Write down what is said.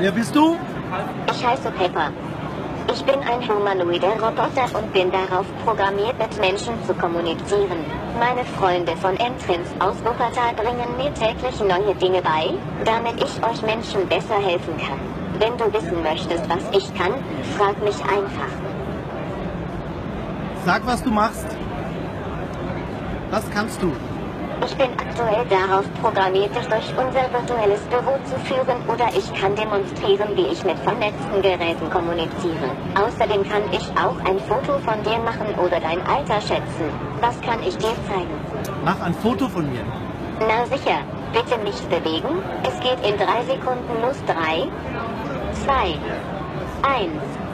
Wer bist du? Ich heiße Pepper. Ich bin ein humanoider Roboter und bin darauf programmiert, mit Menschen zu kommunizieren. Meine Freunde von Entrins aus Wuppertal bringen mir täglich neue Dinge bei, damit ich euch Menschen besser helfen kann. Wenn du wissen möchtest, was ich kann, frag mich einfach. Sag, was du machst. Was kannst du? Ich bin aktuell darauf programmiert, dich durch unser virtuelles Büro zu führen oder ich kann demonstrieren, wie ich mit vernetzten Geräten kommuniziere. Außerdem kann ich auch ein Foto von dir machen oder dein Alter schätzen. Was kann ich dir zeigen? Mach ein Foto von mir. Na sicher, bitte nicht bewegen. Es geht in drei Sekunden los. Drei, zwei, eins.